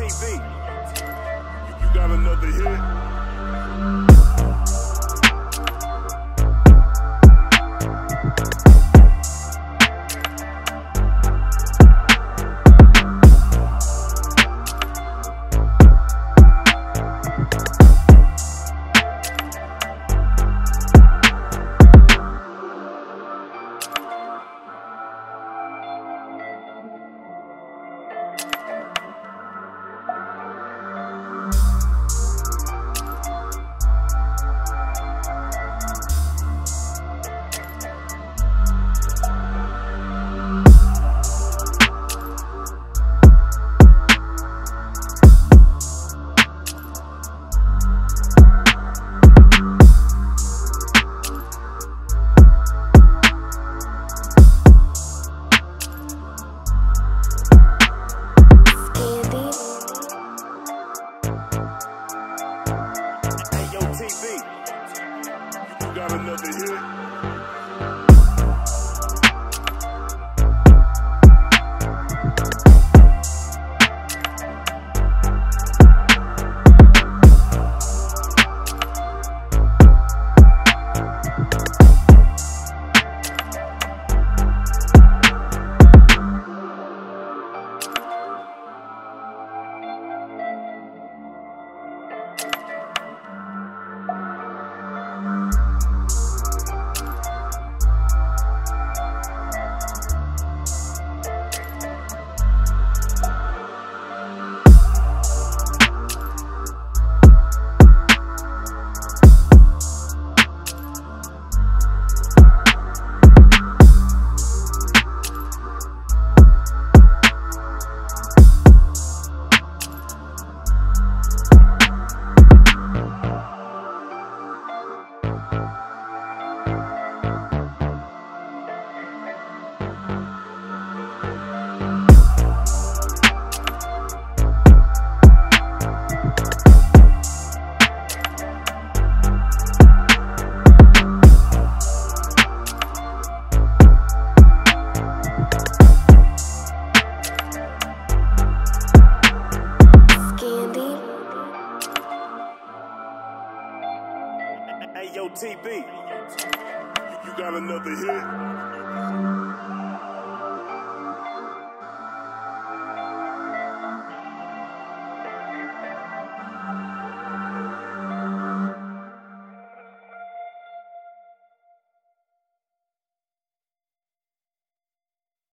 TV. You got another hit? Got another hit. Hey, yo, TB. You got another hit.